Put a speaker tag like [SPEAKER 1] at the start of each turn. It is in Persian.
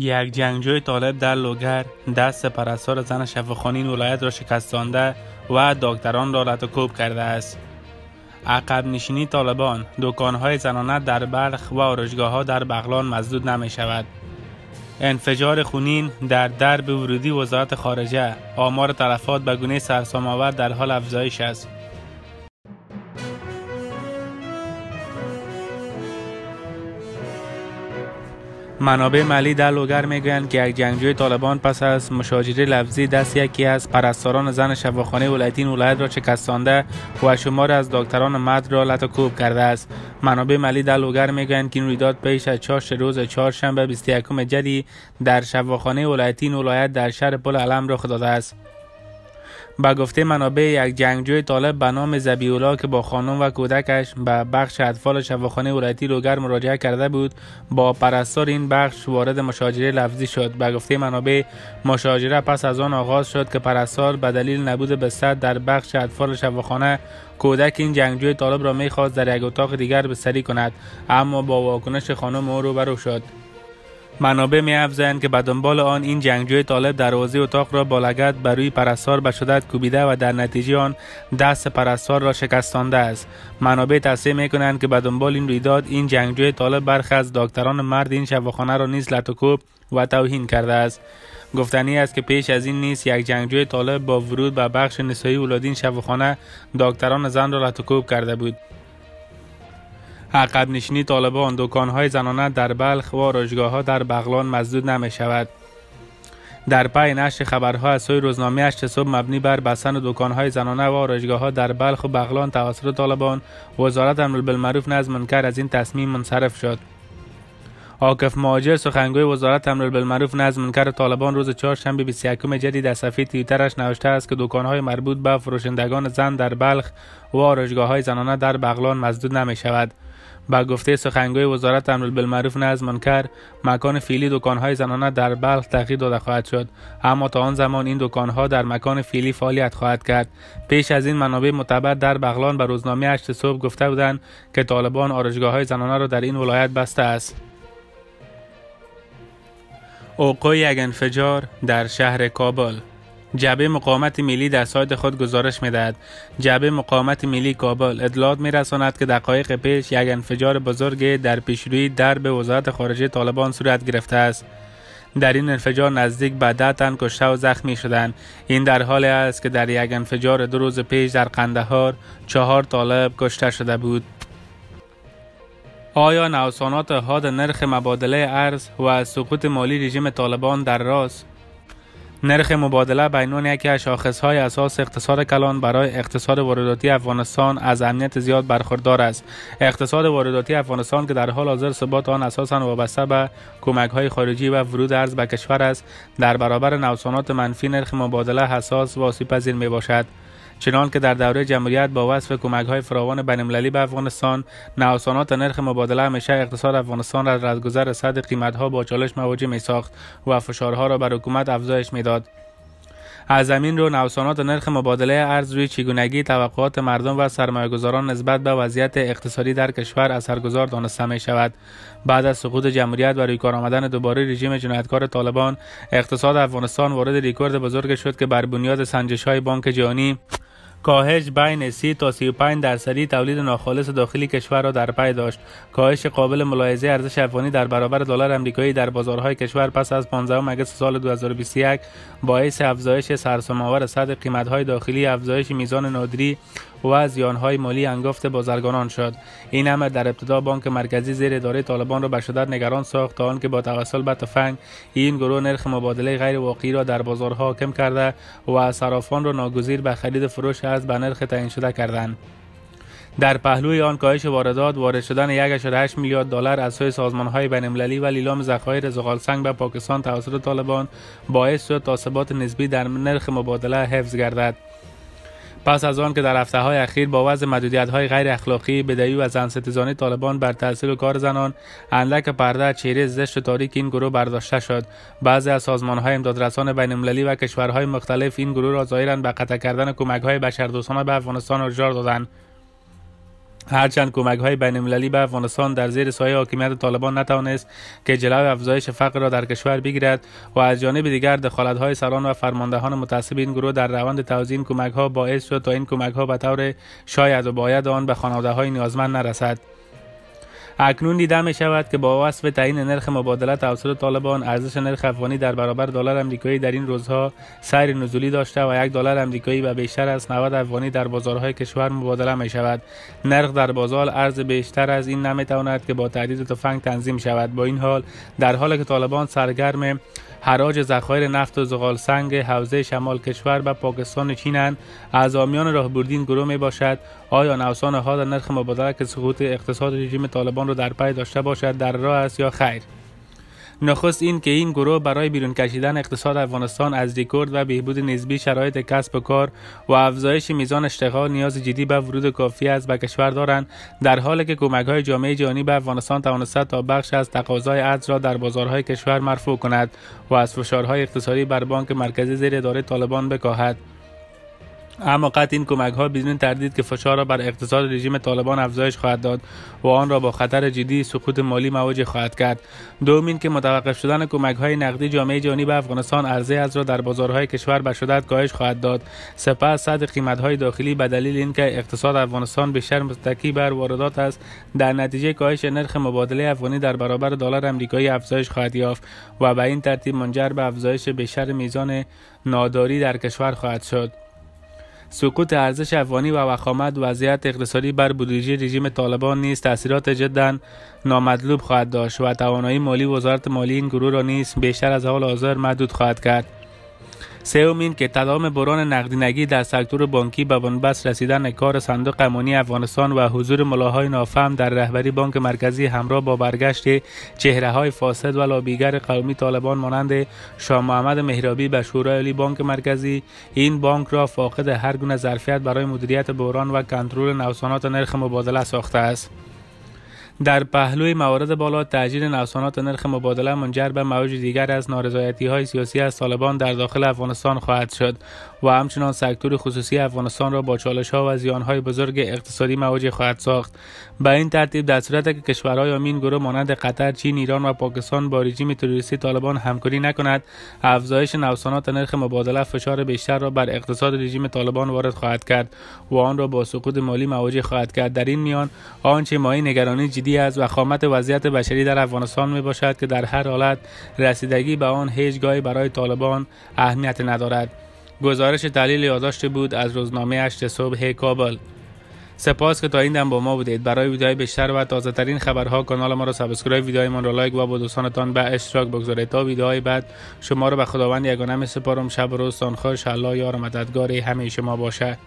[SPEAKER 1] یک جنگجوی طالب در لوگر دست پرستار زن شفاخانی ولایت را شکستانده و دکتران را لطوکوب کرده است. عقب نشینی طالبان دکانهای زنانه در بلخ و آرشگاه ها در بغلان مزدود نمی شود. انفجار خونین در درب ورودی وزارت خارجه آمار تلفات به گونه سرسام در حال افزایش است. منابع ملی در لوگر می‌گویند که یک جنگجوی طالبان پس از مشاجره لفظی دست یکی از پرستاران زن شفاخانه ولایتی ولایت را شکستانده و شمار از دکتران مد را لطوکوب کرده است. منابع ملی در لوگر می‌گویند که این رویداد پیش از چاشت روز چهارشنبه 21 جدی در شفاخانه ولایتی ولایت در شهر پل علم رخ داده است. با گفته منابع یک جنگجوی طالب به نام زبیولا که با خانم و کودکش به بخش اطفال شفاخانه ولایتی لوگر مراجعه کرده بود با پرستار این بخش وارد مشاجره لفظی شد به گفته منابع مشاجره پس از آن آغاز شد که پرستار به دلیل نبود بستر در بخش اطفال شفاخانه کودک این جنگجوی طالب را می‌خواست در یک اتاق دیگر بستری کند اما با واکنش خانم او روبرو شد. منابع می افزایند که به دنبال آن این جنگجوی طالب دروازه اتاق را با بر روی پرستار به شدت کوبیده و در نتیجه آن دست پرستار را شکستانده است. منابع تصریح می کنند که به دنبال این رویداد این جنگجوی طالب برخی از دکتران مرد این شفاخانه را نیز لطوکوب و توهین کرده است. گفتنی است که پیش از این نیز یک جنگجوی طالب با ورود به بخش نسایی ولادین شفاخانه دکتران زن را لطوکوب کرده بود. عقب نشینی طالبان دکانهای زنانه در بلخ و رشگاه ها در بغلان مزدود نمی شود. در پای نشر خبرها از سوی روزنامه هشت صبح مبنی بر بستن دکانهای زنانه و آرایشگاه ها در بلخ و بغلان توسط طالبان وزارت امر بالمعروف نظم منکر از این تصمیم منصرف شد آکف مهاجر سخنگوی وزارت امر بالمعروف نظم منکر طالبان روز چهارشنبه 21 جدید در صفحه توییترش نوشته است که دکانهای مربوط به فروشندگان زن در بلخ و آرایشگاه های زنانه در بغلان مزدود نمی شود با گفته سخنگوی وزارت امر بالمعروف نظم منکر مکان فعلی دکانهای زنانه در بلخ تغییر داده خواهد شد. اما تا آن زمان این دکانها در مکان فعلی فعالیت خواهد کرد. پیش از این منابع معتبر در بغلان به روزنامه 8 صبح گفته بودند که طالبان آرایشگاه های زنانه را در این ولایت بسته است. اوقوع یک انفجار در شهر کابل. جبه مقاومت ملی در سایت خود گزارش می‌دهد. جبه مقاومت ملی کابل اطلاعات میرساند که دقایق پیش یک انفجار بزرگ در پیشروی درب وزارت خارجه طالبان صورت گرفته است. در این انفجار نزدیک به ده تن کشته و زخمی شدند. این در حالی است که در یک انفجار دو روز پیش در قندهار چهار طالب کشته شده بود. آیا نوسانات حاد نرخ مبادله ارز و سقوط مالی رژیم طالبان در راست؟ نرخ مبادله بین یکی از شاخصهای اساس اقتصاد کلان برای اقتصاد وارداتی افغانستان از امنیت زیاد برخوردار است. اقتصاد وارداتی افغانستان که در حال حاضر ثبات آن اساسا وابسته به کمک های خارجی و ورود ارز به کشور است در برابر نوسانات منفی نرخ مبادله حساس و می باشد چنان که در دوره جمهوریت با وصف کمک های فراوان بین به افغانستان نوسانات نرخ مبادله همیشه اقتصاد افغانستان را از گذر صد قیمت ها با چالش مواجه می ساخت و فشارها را بر حکومت افزایش می‌داد. از زمین رو نوسانات نرخ مبادله ارز روی چگونگی توقعات مردم و سرمایه‌گذاران نسبت به وضعیت اقتصادی در کشور اثرگذار دانسته می شود بعد از سقوط جمهوریت و روی آمدن دوباره رژیم جنایتکار طالبان اقتصاد افغانستان وارد ریکورد بزرگ شد که بر بنیاد سنجش های بانک جهانی کاهش بین 30 تا 35 درصدی تولید ناخالص داخلی کشور را در پی داشت. کاهش قابل ملاحظه ارزش افغانی در برابر دلار آمریکایی در بازارهای کشور پس از 15 مگس سال 2021 باعث افزایش سرسام‌آور صد قیمت‌های داخلی، افزایش میزان نادری و زیانهای مالی انگفت بازرگانان شد. این امر در ابتدا بانک مرکزی زیر اداره طالبان را به شدت نگران ساخت تا آنکه با توسل به تفنگ این گروه نرخ مبادله غیر واقعی را در بازارها حاکم کرده و صرافان را ناگزیر به خرید فروش از به نرخ تعیین شده کردند. در پهلوی آن کاهش واردات وارد شدن 1.8 میلیارد دلار از سوی سازمان‌های بین‌المللی و لیلام ذخایر سنگ به پاکستان توسط طالبان باعث شد تا ثبات نسبی در نرخ مبادله حفظ گردد. پس از آن که در هفته های اخیر با وضع مدودیت های غیر اخلاقی بدهی و زن ستیزانی طالبان بر تحصیل و کار زنان اندک پرده چهره زشت و تاریک این گروه برداشته شد. بعضی از سازمان های امدادرسان بین المللی و کشورهای مختلف این گروه را ظاهرا به قطع کردن کمک های بشردوستانه به افغانستان ارجاع دادند. هرچند کمک های بین المللی به افغانستان در زیر سایه حاکمیت طالبان نتوانست که جلو افزایش فقر را در کشور بگیرد و از جانب دیگر دخالت های سران و فرماندهان متعصب این گروه در روند توزیع کمک ها باعث شد تا این کمک ها به طور شاید و باید آن به خانواده های نیازمند نرسد. اکنون دیده می شود که با وصف تعیین نرخ مبادله توسط طالبان ارزش نرخ افغانی در برابر دلار امریکایی در این روزها سیر نزولی داشته و یک دلار امریکایی و بیشتر از 90 افغانی در بازارهای کشور مبادله می شود نرخ در بازار ارز بیشتر از این نمی تواند که با تعدید تفنگ تنظیم شود. با این حال در حالی که طالبان سرگرم حراج ذخایر نفت و زغال سنگ حوزه شمال کشور به پاکستان و چینند اعضامیان راهبردین گروه می باشد آیا نوسان ها در نرخ مبادله که سقوط اقتصاد رژیم طالبان را در پی داشته باشد در راه است یا خیر. نخست این که این گروه برای بیرون کشیدن اقتصاد افغانستان از ریکورد و بهبود نسبی شرایط کسب و کار و افزایش میزان اشتغال نیاز جدی به ورود کافی از به کشور دارند در حالی که کمک های جامعه جهانی به افغانستان توانسته تا بخش از تقاضای ارز را در بازارهای کشور مرفوع کند و از فشارهای اقتصادی بر بانک مرکزی زیر اداره طالبان بکاهد. اما قطع این کمک ها بدون تردید که فشار را بر اقتصاد رژیم طالبان افزایش خواهد داد و آن را با خطر جدی سقوط مالی مواجه خواهد کرد. دوم این که متوقف شدن کمک های نقدی جامعه جهانی به افغانستان عرضه از را در بازارهای کشور به شدت کاهش خواهد داد. سپس صد قیمت های داخلی به دلیل اینکه اقتصاد افغانستان بیشتر متکی بر واردات است در نتیجه کاهش نرخ مبادله افغانی در برابر دلار امریکایی افزایش خواهد یافت و به این ترتیب منجر به افزایش بیشتر میزان ناداری در کشور خواهد شد. سقوط ارزش افغانی و وخامت وضعیت اقتصادی بر بودجه رژیم طالبان نیز تاثیرات جدا نامطلوب خواهد داشت و توانایی مالی وزارت مالی این گروه را نیز بیشتر از حال حاضر محدود خواهد کرد. سوم این که تداوم بران نقدینگی در سکتور بانکی به بنبست رسیدن کار صندوق امانی افغانستان و حضور ملاهای نافهم در رهبری بانک مرکزی همراه با برگشت چهره های فاسد و لابیگر قومی طالبان مانند شاه محمد مهرابی به شورای عالی بانک مرکزی این بانک را فاقد هر گونه ظرفیت برای مدیریت بحران و کنترل نوسانات نرخ مبادله ساخته است. در پهلوی موارد بالا تأجیل نوسانات نرخ مبادله منجر به موج دیگر از نارضایتی های سیاسی از طالبان در داخل افغانستان خواهد شد و همچنان سکتور خصوصی افغانستان را با چالش ها و زیان های بزرگ اقتصادی مواجه خواهد ساخت. به این ترتیب در صورت که کشورهای امین گروه مانند قطر چین ایران و پاکستان با رژیم تروریستی طالبان همکاری نکند افزایش نوسانات نرخ مبادله فشار بیشتر را بر اقتصاد رژیم طالبان وارد خواهد کرد و آن را با سقوط مالی مواجه خواهد کرد. در این میان آنچه مایه نگرانی جدی است و خامت وضعیت بشری در افغانستان می باشد که در هر حالت رسیدگی به آن هیچ برای طالبان اهمیت ندارد. گزارش تحلیل یادداشتی بود از روزنامه 8 صبح کابل. سپاس که تا این دم با ما بودید. برای ویدیوهای بیشتر و تازه ترین خبرها کانال ما را subscribe ویدیوهای را like و با دوستانتان به اشتراک بگذارید. تا ویدیوهای بعد شما را به خداوند یگانه می سپارم شب و روز خوش الله یار مددگار همه شما باشه